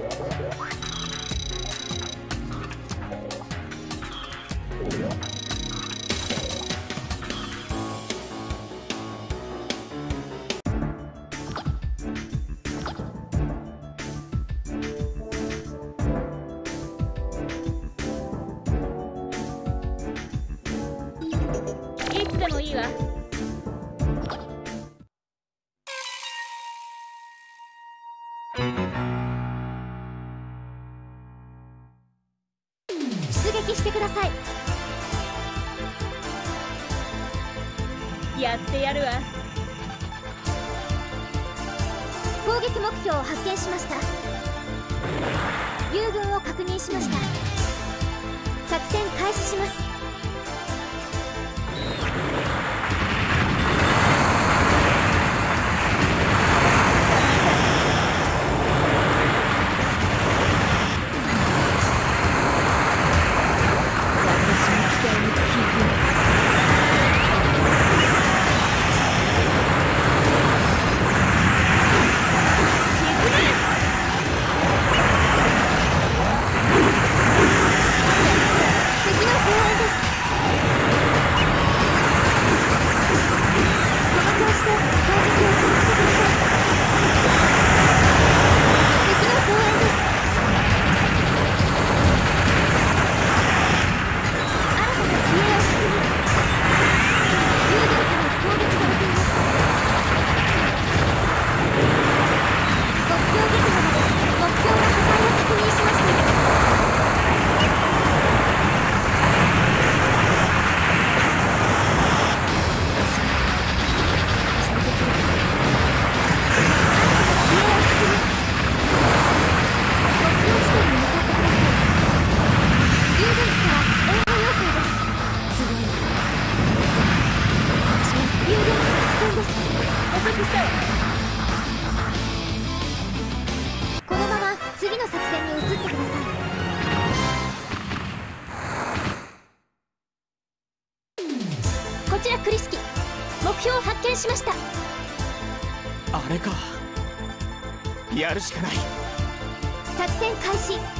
いつでもいいわ。揮してください。やってやるわ。攻撃目標を発見しました。友軍を確認しました。作戦開始します。このまま次の作戦に移ってください。こちらクリスキ目標を発見しました。あれか。やるしかない。作戦開始